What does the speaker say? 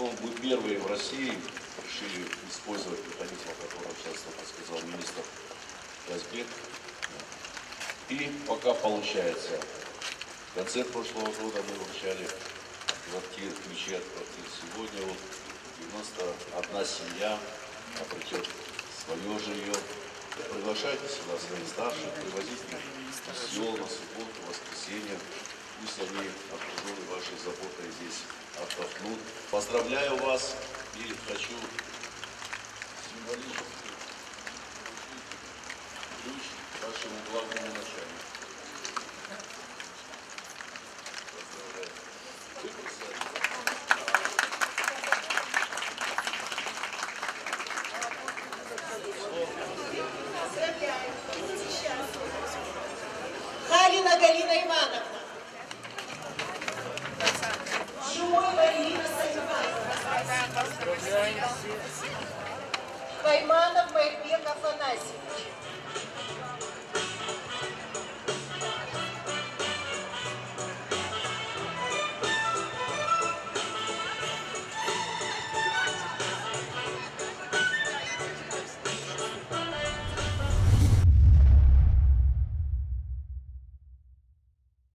Ну, мы первые в России решили использовать механизм, о котором сейчас только сказал министр Казбек. И пока получается. В конце прошлого года мы вручали квартир, ключи от квартир. Сегодня вот 91 семья обретет свое жилье. Приглашайте сюда своих старших, привозите их в сел на субботу, воскресенье. Пусть они, окружены вашей заботой. Поздравляю вас и хочу символически ключ вашему главному начальнику. Халина Галина Ивановна. Кайманов Майкбек Афанасьевич.